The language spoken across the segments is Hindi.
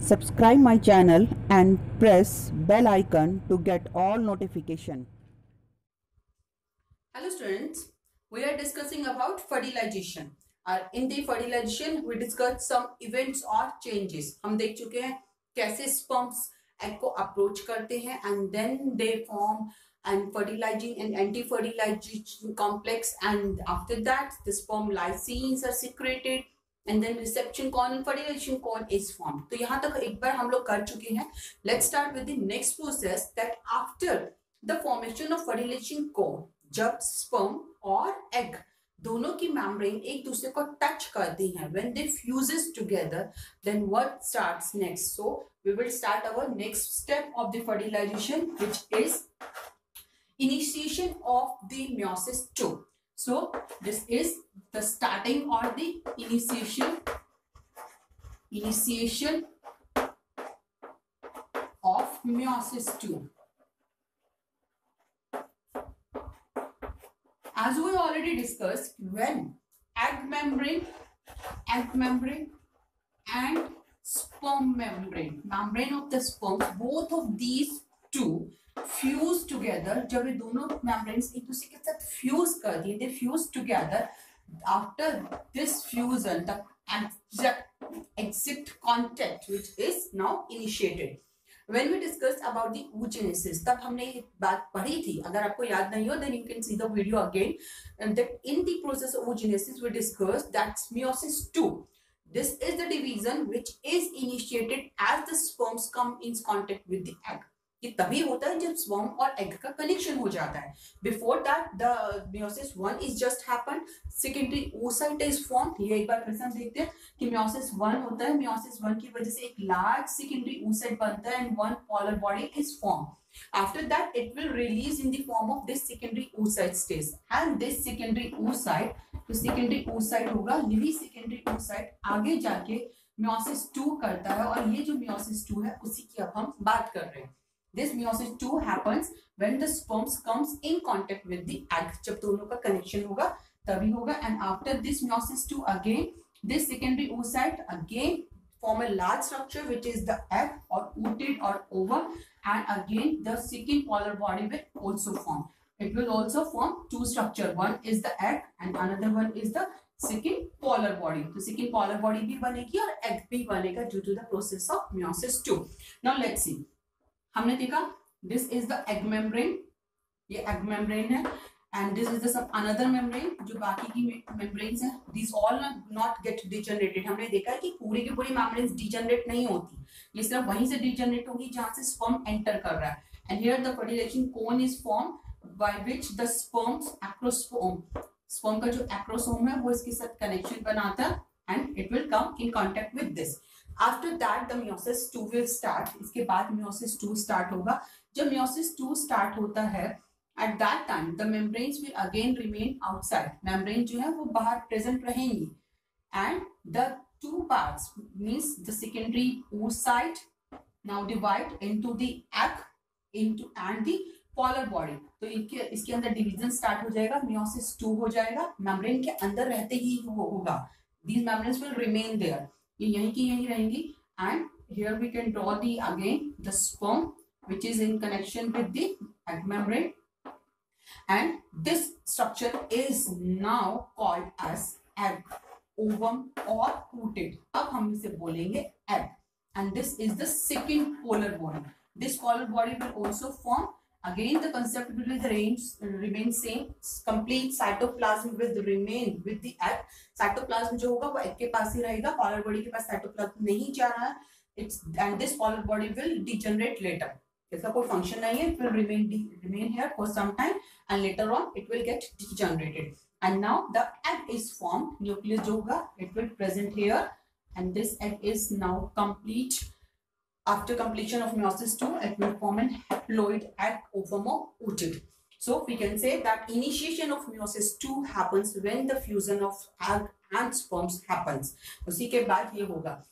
Subscribe my channel and press bell icon to get all notification. Hello students, we are discussing about fertilization. Uh, in the fertilization, we discussed some events or changes. हम देख चुके हैं कैसे sperms egg को approach करते हैं and then they form and fertilizing and anti-fertilization complex and after that the sperm lysines are secreted and then reception cone fertilization cone is form तो यहाँ तक एक बार हम लोग कर चुके हैं। Let start with the next process that after the formation of fertilisation cone जब स्पर्म और एग दोनों की मेम्ब्रेन एक दूसरे को टच करती है when they fuses together then what starts next so we will start our next step of the fertilization which is initiation of the meiosis 2 so this is the starting or the initiation initiation of meiosis 2 as we already discussed when egg membrane egg membrane and sperm membrane membrane of the sperm both of these two fuse together जब ये दोनों membranes एक दूसरे के साथ fuse कर दिए they fuse together after this fusion the exit contact which is now initiated when we discussed about the oogenesis तब हमने एक बात पढ़ी थी अगर आपको याद नहीं हो then you can see the video again that in the process of oogenesis we discussed that meiosis 2 this is the division which is initiated as the sperms come in contact with the egg ये तभी होता है जब स्पर्म और एग का कनेक्शन हो जाता है। Before that the meiosis one is just happen secondary oocyte is form ये एक बार फिर से हम देखते हैं कि मियोसिस वन होता है। मियोसिस वन की वजह से एक लार्ज सेकेंडरी oocyte बनता है and one polar body is form after that, it will release in the form of this secondary oocyte stage and this secondary oocyte तो secondary oocyte होगा। यही secondary oocyte आगे जाके meiosis 2 करता है। और ये जो meiosis 2 है, उसी की अब हम बात कर रहे हैं। This meiosis 2 happens when the sperms comes in contact with the egg. जब दोनों का connection होगा तभी होगा and after this meiosis 2 again this secondary oocyte again form a large structure which is the egg or oocyte or ovum and again the second polar body will also form. It will also form two structure. One is the egg and another one is the second polar body. तो second polar body भी बनेगी और egg भी बनेगा due to the process of meiosis 2. Now let's see. हमने देखा this is the egg membrane ये एग मेम्ब्रेन है and this is the another membrane जो बाकी की मेम्ब्रेन्स हैं this all not get degenerated हमने देखा है कि पूरी की पूरी मेम्ब्रेन्स डिजनरेट नहीं होती। ये सिर्फ़ वहीं से डिजनरेट होगी जहाँ से स्पर्म एंटर कर रहा है। And here the fertilization cone is form by which the sperms acrosome sperm का जो एक्रोसोम है, वो इसके साथ कनेक्शन बनाता है and it will come in contact with this after that the meiosis two will start इसके बाद मियोसिस टू स्टार्ट होगा। जब मियोसिस टू स्टार्ट होता है at that time the membranes will again remain outside membrane जो है, वो बाहर प्रेजेंट रहेंगी। And the two parts means the secondary oocyte, now divide into the egg into and the polar body. तो इनके, इसके अंदर डिवीज़न स्टार्ट हो जाएगा मियोसिस टू हो जाएगा। मेम्ब्रेन के अंदर रहते ही, होगा। These membranes will remain there ये यही की यही रहेंगी। And here we can draw the again the sperm which is in connection with them and this structure is now called as egg ovum और टूटेड अब हम इसे बोलेंगे egg and this is the second polar body this polar body will also form again the concept will remain remain same complete cytoplasm will remain with the egg cytoplasm जो होगा वो egg के पास ही रहेगा polar body के पास cytoplasm नहीं जा रहा है it's and this polar body will degenerate later इसका कोई function नहीं है it will remain remain here for some time and later on it will get degenerated and now the egg is formed nucleus जो होगा it will present here and this egg is now complete After completion of meiosis 2, it will form an haploid egg ovum or oocyte. So we can say that initiation of meiosis 2 happens when the fusion of egg and sperms happens. उसी के बाद ये होगा.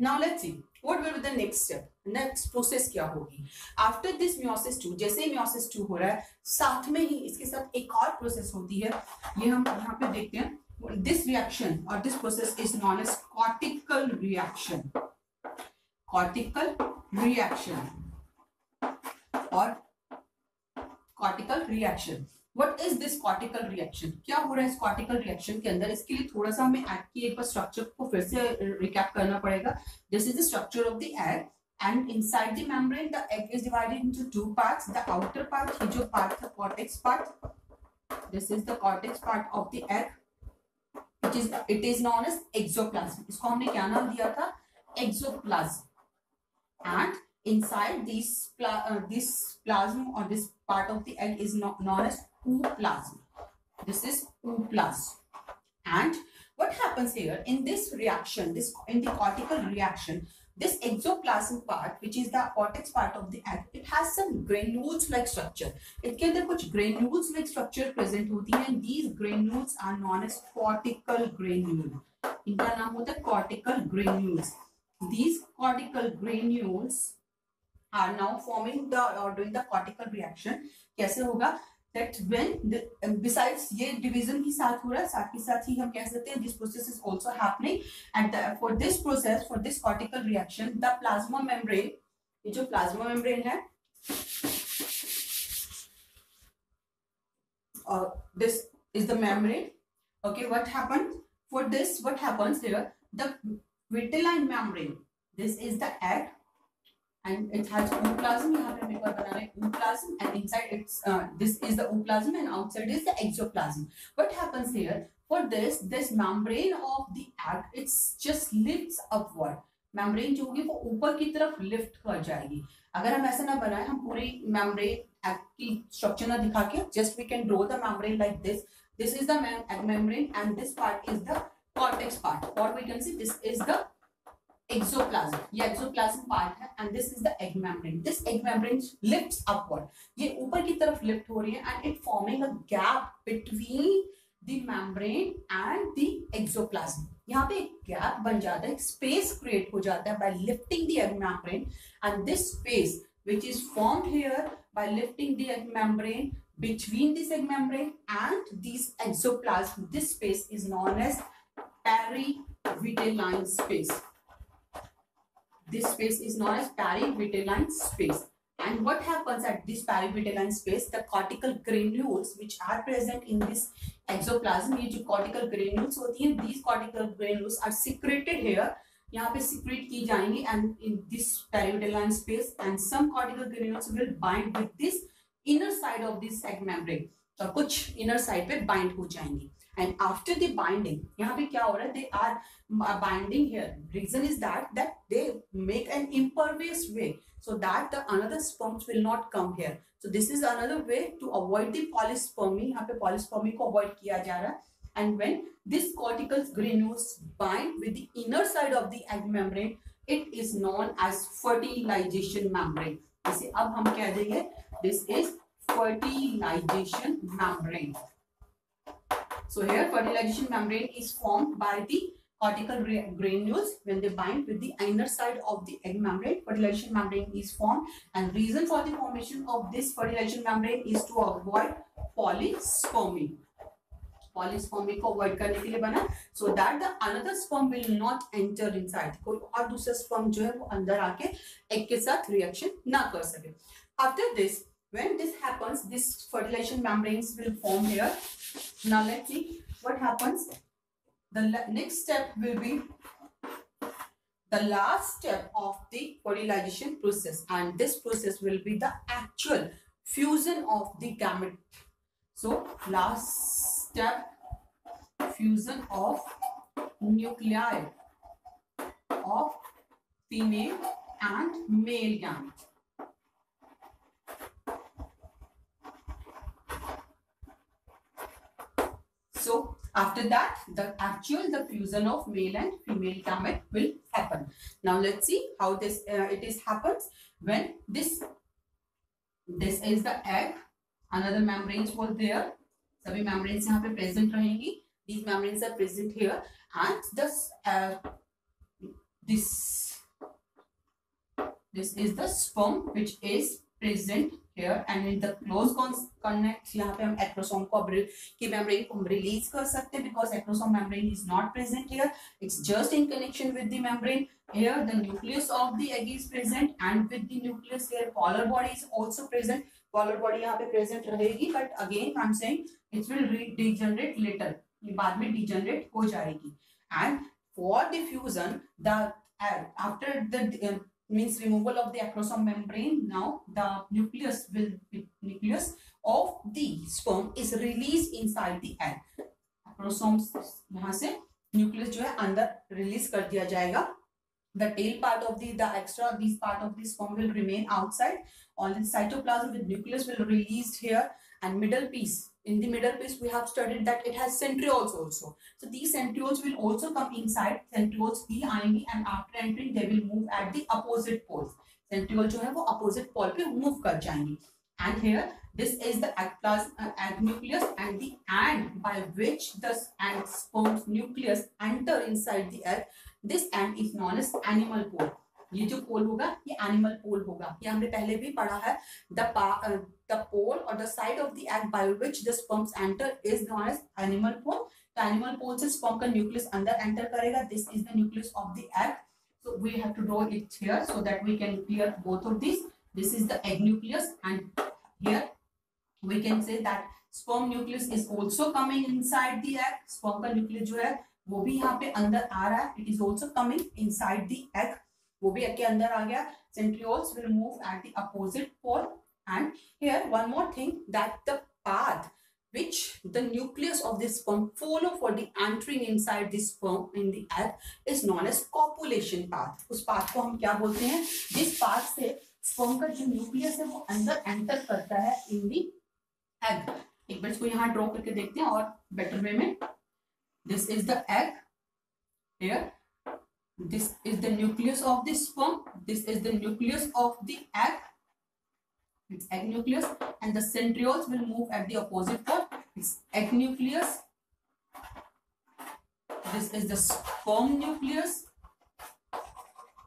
Now let's see what will be the next step. Next process क्या होगी? After this meiosis 2, जैसे meiosis 2 हो रहा है, साथ में ही इसके साथ एक और process होती है. ये हम यहाँ पे देखते हैं. This reaction or this process is known as cortical reaction. Cortical reaction और cortical reaction what is this cortical reaction क्या हो रहा है इस कॉर्टिकल रिएक्शन के अंदर? इसके लिए थोड़ा सा हमें एक बार स्ट्रक्चर को फिर से रिकैप करना पड़ेगा. This is the structure of the air and inside the membrane the egg is divided into two parts the outer part ये जो पार्ट था cortex part this is the cortex part of the egg which is it is known as exoplasm इसको हमने क्या नाम दिया था? Exoplasm and inside this pla uh, this plasm or this part of the egg is not known as ooplasm. This is ooplasm. And what happens here in this reaction, this in the cortical reaction, this exoplasm part, which is the cortex part of the egg, it has some granules-like structure. It can have कुछ granules-like structure present होती है and these granules are known as cortical granule. इनका नाम होता है cortical granules. These cortical granules are now forming the or doing the cortical reaction. कैसे होगा that when the, besides ये division के साथ हो रहा है साथ के साथ ही हम कह सकते हैं this process is also happening and the, for this process for this cortical reaction the plasma membrane ये जो plasma membrane है uh, this is the membrane okay what happened for this what happens here the vitelline membrane this is the egg and it has ooplasm यहाँ पे मेरे को बनाना है ooplasm and inside it's uh, this is the ooplasm and outside is the exoplasm what happens here for this this membrane of the egg it's just lifts upward membrane जो होगी वो ऊपर की तरफ लिफ्ट कर जाएगी अगर हम ऐसा ना बनाए हम पूरी membrane egg की स्ट्रक्चर ना दिखा के just we can draw the membrane like this this is the egg membrane and this part is the cortex part. Or we can say this is the exoplasm ये एक्सोप्लाज्म पार्ट है and this is the egg membrane this egg membrane lifts upward ये ऊपर की तरफ़ लिफ्ट हो रही है and it forming a gap between the membrane and the exoplasm यहाँ पे एक गैप बन जाता है स्पेस क्रिएट हो जाता है by lifting the egg membrane and this space which is formed here by lifting the egg membrane between this egg membrane and this exoplasm, this space is known as perivitelline space This space is known as perivitelline space. And what happens at this perivitelline space? The cortical granules which are present in this exoplasm, ये जो cortical granules होती हैं, these cortical granules are secreted here. यहाँ पे secrete की जाएँगी and in this perivitelline space and some cortical granules will bind with this inner side of this egg membrane. तो कुछ inner side पे bind हो जाएँगी. And after the binding यहाँ पे क्या हो रहा है they are binding here reason is that that they make an impervious way so that the another sperms will not come here so this is another way to avoid the polyspermy यहाँ पे polyspermy को avoid किया जा रहा है and when this cortical granules bind with the inner side of the egg membrane it is known as fertilization membrane इसे अब हम कह देंगे this is fertilization membrane So here fertilization membrane is formed by the cortical granules when they bind with the inner side of the egg membrane. Fertilization membrane is formed and reason for the formation of this fertilization membrane is to avoid polyspermy. Polyspermy को अवॉइड करने के लिए बना so that the another sperm will not enter inside कोई और दूसरा स्पर्म जो है वो अंदर आके एग के साथ रिएक्शन ना कर सके after this when this happens this fertilization membranes will form here Now let's see what happens. The next step will be the last step of the fertilization process and this process will be the actual fusion of the gamete. So last step fusion of nuclei of female and male gamete. So after that, the actual the fusion of male and female gamete will happen. Now let's see how this uh, it is happens when this this is the egg. Another membranes was there. सभी membranes यहाँ पे present रहेंगी. These membranes are present here and this uh, this this is the sperm which is present here and in the close connect पे हम acrosome को की membrane को release सकते हैं because acrosome membrane is not present here it's just in connection with the membrane here the nucleus of the egg is present and with the nucleus here polar body is also present polar body यहाँ पे present रहेगी but again I'm saying it will degenerate later ये बाद में degenerate हो जाएगी and for diffusion the after the uh, means removal of the acrosome membrane. Now the nucleus will nucleus of the sperm is released inside the egg. Acrosomes यहाँ से nucleus जो है अंदर release कर दिया जाएगा. The tail part of the the extra these part of the sperm will remain outside. Only cytoplasm with nucleus will released here and middle piece in the middle piece we have studied that it has centrioles also so these centrioles will also come inside centrioles भी आएंगी and after entering they will move at the opposite poles centriole जो है वो opposite pole पे move कर जाएंगी and here this is the egg plasm uh, egg nucleus and the end by which the and sperm nucleus enter inside the egg this end is known as animal pole ये जो पोल होगा, ये एनिमल पोल होगा। ये हमने पहले भी पढ़ा है। द द पोल और the side of the egg by which the sperms enter is known as animal pole तो एनिमल पोल से स्पर्म का न्यूक्लियस अंदर एंटर करेगा। This is the nucleus of the egg so we have to draw it here so that we can clear both of this this is the egg nucleus and here we can say that sperm nucleus is also coming inside the egg sperm का न्यूक्लियस जो है, वो भी यहाँ पे अंदर आ रहा है। It is also coming inside the egg वो भी के अंदर आ गया centrioles will move at the opposite pole and here one more thing that the path which the nucleus of this sperm follow for the entering inside this sperm in the egg is known as copulation path उस path को हम क्या बोलते हैं जिस path से sperm का जो nucleus है वो अंदर enter करता है in the egg एक बार इसको यहाँ ड्रॉ करके देखते हैं और बेटर वे में this is the egg here This is the nucleus of the sperm. This is the nucleus of the egg. It's egg nucleus and the centrioles will move at the opposite pole. It's egg nucleus. This is the sperm nucleus.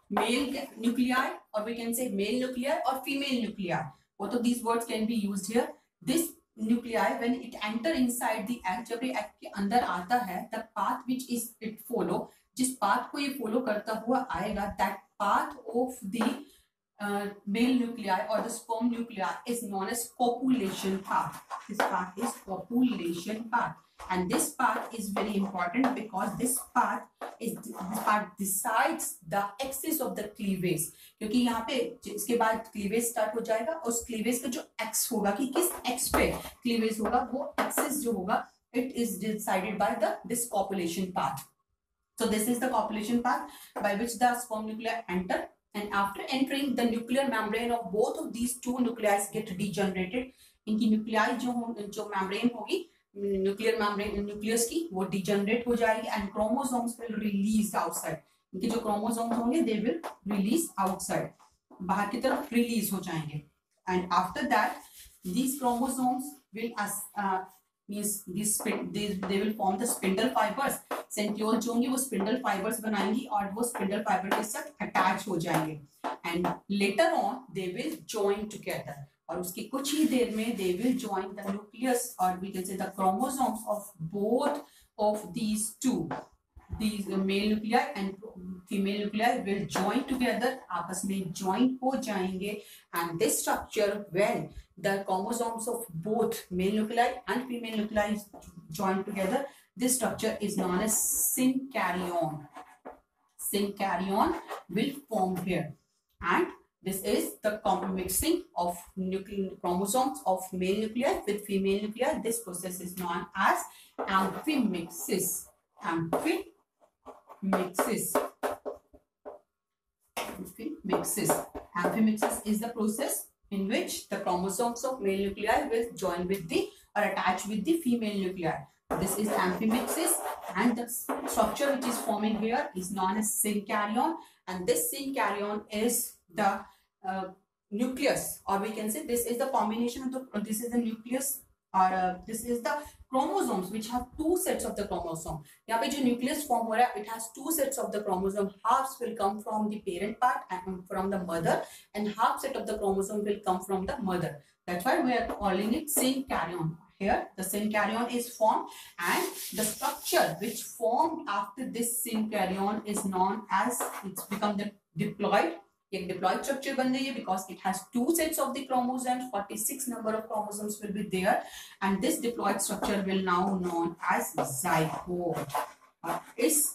Male nuclei or we can say male nuclei or female nuclei. Both of these words can be used here. This nuclei when it enter inside the egg जब ये egg के अंदर आता है the path which is it follow जिस पाथ को ये फॉलो करता हुआ आएगा that path of the male nuclear और the sperm nuclear is known as copulation path this path is copulation path and this path is very important because this path is this path decides the axis of the cleavage क्योंकि यहाँ पे इसके बाद क्लीवेज स्टार्ट हो जाएगा और उस क्लीवेज का जो एक्स होगा कि किस एक्स पे क्लीवेज होगा वो एक्सिस जो होगा it is decided by the this copulation path So this is the copulation path by which the sperm nuclei enter and after entering the nuclear membrane of both of these two nuclei get degenerated. इनकी न्यूक्लियाई जो जो मेम्ब्रेन होगी न्यूक्लियर मेम्ब्रेन न्यूक्लियस की वो डिजनरेट हो जाएगी and chromosomes will release outside इनके जो क्रोमोसोम्स होंगे दे विल रिलीज़ आउटसाइड बाहर की तरफ़ रिलीज़ हो जाएँगे. And after that will as uh, means these they, they will form the spindle fibers. Centriole जो होंगे वो स्पिंडल फाइबर्स बनाएँगी और वो स्पिंडल फाइबर के साथ अटैच हो जाएँगे. And later on they will join together और उसके कुछ ही देर में they will join the nucleus और we can say the chromosomes of both of these two these male nuclear and female nuclear will join together आपस में ज्वाइन हो जाएँगे and this structure well the chromosomes of both male nuclear and female nuclear join together this structure is known as synkaryon synkaryon will form here and this is the mixing of chromosomes of male nuclei with female nuclei. This process is known as amphimixis. Amphimixis. Amphimixis. Amphimixis is the process in which the chromosomes of male nuclei will join with the or attach with the female nuclei. This is amphimixis and the structure which is forming here is known as synkaryon and this synkaryon is the uh, nucleus or we can say this is the combination of the this is the nucleus or uh, this is the chromosomes which have two sets of the chromosome यहाँ पे जो nucleus form हो रहा है it has two sets of the chromosome halves will come from the parent part and from the mother and half set of the chromosome will come from the mother that's why we are calling it synkaryon here the synkaryon is formed and the structure which formed after this synkaryon is known as it's become the diploid एक डिप्लॉयड स्ट्रक्चर बन रही है because it has two sets of the chromosomes 46 number of chromosomes will be there and this diploid structure will now known as zygote और इस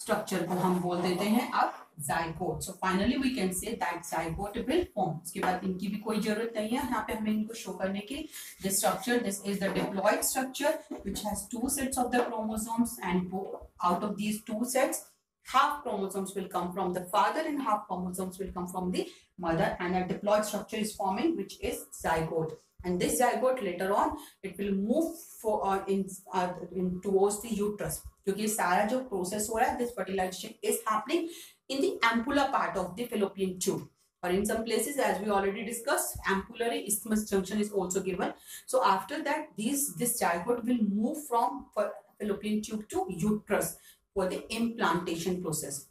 स्ट्रक्चर को हम बोल देते हैं अब zygote so finally we can say that zygote will form उसके बाद इनकी भी कोई ज़रूरत नहीं है। यहाँ पे हमें इनको शो करने की this structure this is the diploid structure which has two sets of the chromosomes and out of these two sets half chromosomes will come from the father and half chromosomes will come from the mother and a diploid structure is forming which is zygote and this zygote later on it will move for uh, in, uh, in towards the uterus क्योंकि सारा जो process हो रहा है this fertilization is happening in the ampulla part of the fallopian tube or in some places as we already discussed ampullary isthmus junction is also given so after that these this zygote will move from fallopian tube to uterus for the implantation process.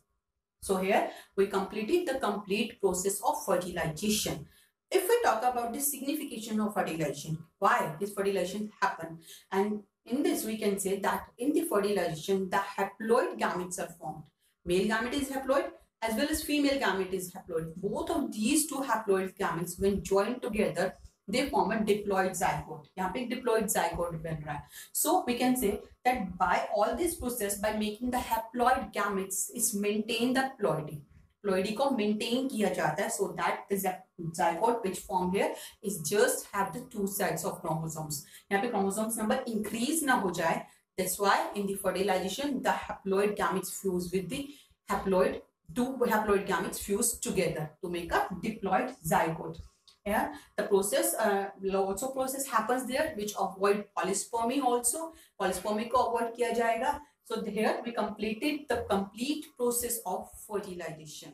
So here we completed the complete process of fertilization. If we talk about the signification of fertilization, why this fertilization happen and in this we can say that in the fertilization the haploid gametes are formed. Male gamete is haploid as well as female gamete is haploid. Both of these two haploid gametes when joined together they form a diploid zygote यहाँ पे diploid zygote बन रहा है so we can say that by all this process by making the haploid gametes is maintain the ploidy ploidy को maintain किया जाता है that the zygote which form here is just have the two sets of chromosomes यहाँ पे chromosomes number increase ना हो जाए that's why in the fertilization the haploid gametes fuse with the haploid two haploid gametes fuse together to make a diploid zygote yeah the process uh, lots of process happens there which avoid polyspermy also polyspermy ko avoid kiya jayega so here we completed the complete process of fertilization